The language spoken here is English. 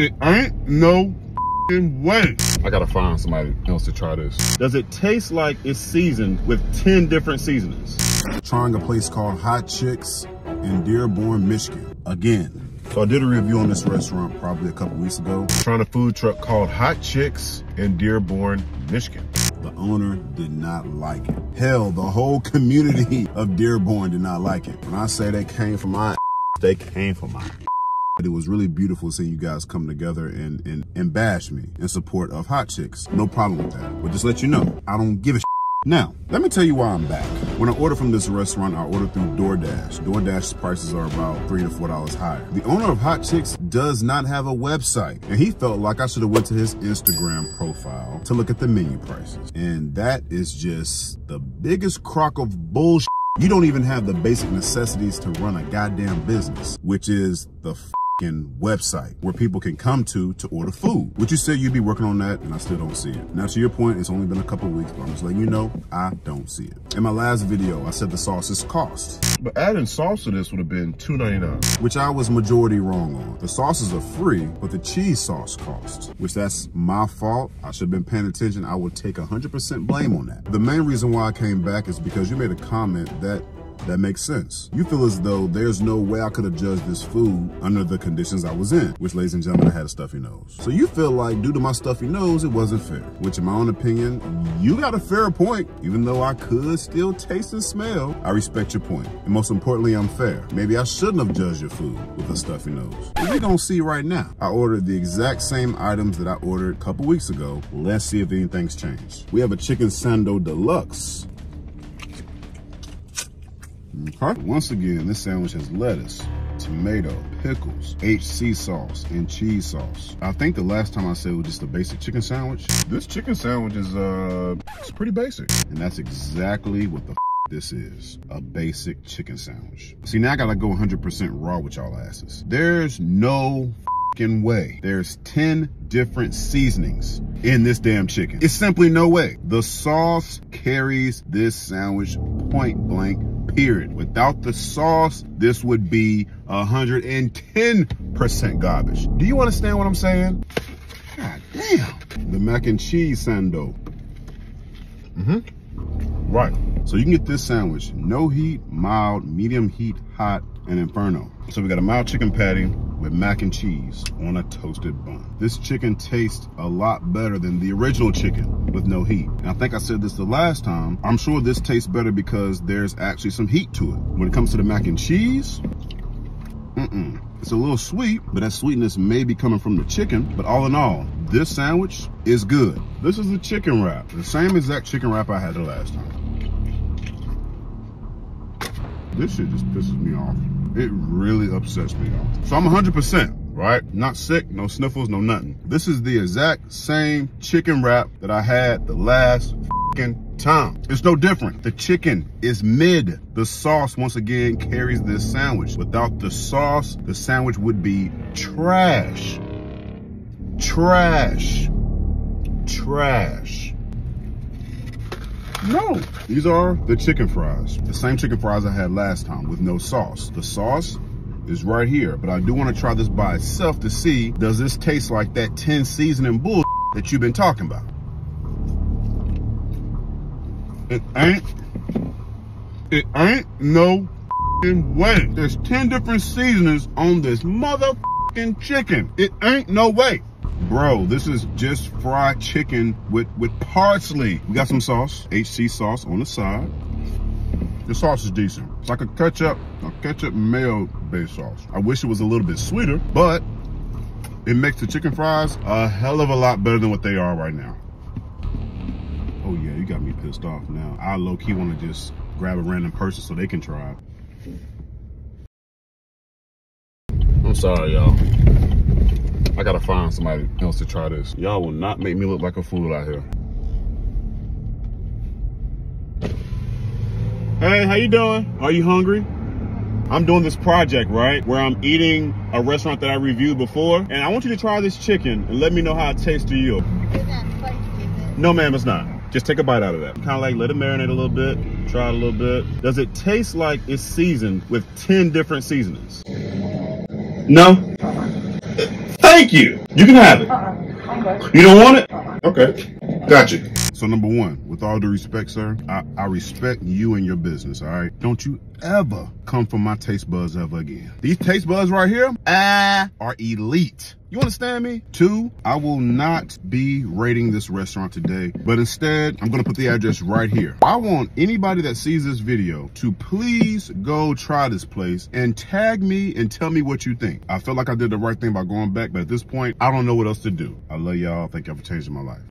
It ain't no way. I gotta find somebody else to try this. Does it taste like it's seasoned with 10 different seasonings? Trying a place called Hot Chicks in Dearborn, Michigan. Again. So I did a review on this restaurant probably a couple weeks ago. Trying a food truck called Hot Chicks in Dearborn, Michigan. The owner did not like it. Hell, the whole community of Dearborn did not like it. When I say they came from my they came from my it was really beautiful seeing you guys come together and, and, and bash me in support of Hot Chicks. No problem with that. But just let you know, I don't give a now, let me tell you why I'm back. When I order from this restaurant, I order through DoorDash. DoorDash's prices are about three to four dollars higher. The owner of Hot Chicks does not have a website, and he felt like I should have went to his Instagram profile to look at the menu prices. And that is just the biggest crock of bullshit. You don't even have the basic necessities to run a goddamn business, which is the website where people can come to to order food. Would you say you'd be working on that? And I still don't see it. Now, to your point, it's only been a couple weeks, but I'm just letting you know, I don't see it. In my last video, I said the sauces cost. But adding sauce to this would have been $2.99. Which I was majority wrong on. The sauces are free, but the cheese sauce costs, which that's my fault. I should have been paying attention. I would take 100% blame on that. The main reason why I came back is because you made a comment that that makes sense. You feel as though there's no way I could have judged this food under the conditions I was in, which ladies and gentlemen, I had a stuffy nose. So you feel like due to my stuffy nose, it wasn't fair, which in my own opinion, you got a fair point. Even though I could still taste and smell, I respect your point. And most importantly, I'm fair. Maybe I shouldn't have judged your food with a stuffy nose. But we're gonna see right now. I ordered the exact same items that I ordered a couple weeks ago. Let's see if anything's changed. We have a chicken sando deluxe Okay. Once again, this sandwich has lettuce, tomato, pickles, HC sauce, and cheese sauce. I think the last time I said it was just a basic chicken sandwich. This chicken sandwich is, uh, it's pretty basic. And that's exactly what the this is a basic chicken sandwich. See, now I gotta go 100% raw with y'all asses. There's no way there's 10 different seasonings in this damn chicken. It's simply no way. The sauce carries this sandwich point blank Without the sauce, this would be 110% garbage. Do you understand what I'm saying? God damn. The mac and cheese sando. Mm-hmm. Right. So you can get this sandwich, no heat, mild, medium heat, hot, and inferno. So we got a mild chicken patty with mac and cheese on a toasted bun. This chicken tastes a lot better than the original chicken with no heat. And I think I said this the last time. I'm sure this tastes better because there's actually some heat to it. When it comes to the mac and cheese, mm-mm. It's a little sweet, but that sweetness may be coming from the chicken. But all in all, this sandwich is good. This is the chicken wrap. The same exact chicken wrap I had the last time. This shit just pisses me off. It really upsets me. So I'm 100%, right? Not sick, no sniffles, no nothing. This is the exact same chicken wrap that I had the last time. It's no different. The chicken is mid. The sauce, once again, carries this sandwich. Without the sauce, the sandwich would be trash. Trash. Trash. No, these are the chicken fries. The same chicken fries I had last time with no sauce. The sauce is right here, but I do want to try this by itself to see, does this taste like that 10 seasoning bull that you've been talking about? It ain't, it ain't no way. There's 10 different seasonings on this motherfucking chicken. It ain't no way. Bro, this is just fried chicken with, with parsley. We got some sauce, HC sauce on the side. The sauce is decent. It's like a ketchup, a ketchup mayo based sauce. I wish it was a little bit sweeter, but it makes the chicken fries a hell of a lot better than what they are right now. Oh yeah, you got me pissed off now. I low-key want to just grab a random person so they can try. I'm sorry, y'all. I gotta find somebody else to try this. Y'all will not make me look like a fool out here. Hey, how you doing? Are you hungry? I'm doing this project, right? Where I'm eating a restaurant that I reviewed before. And I want you to try this chicken and let me know how it tastes to you. No, ma'am, it's not. Just take a bite out of that. Kind of like let it marinate a little bit, try it a little bit. Does it taste like it's seasoned with 10 different seasonings? No? Thank you. You can have it. Uh-uh. You don't want it? Okay. Gotcha. So number one, with all due respect, sir, I, I respect you and your business, all right? Don't you ever come for my taste buds ever again. These taste buds right here ah, are elite. You understand me? Two, I will not be rating this restaurant today, but instead, I'm gonna put the address right here. I want anybody that sees this video to please go try this place and tag me and tell me what you think. I felt like I did the right thing by going back, but at this point, I don't know what else to do. I love y'all. Thank y'all for changing my life.